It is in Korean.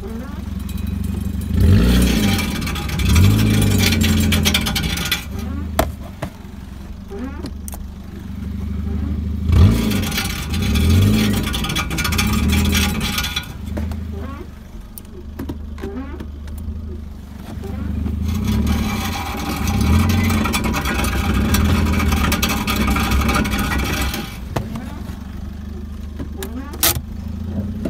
Mm-hmm. Yeah.